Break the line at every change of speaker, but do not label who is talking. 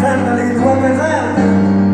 Tändare i KPFL!
Hey,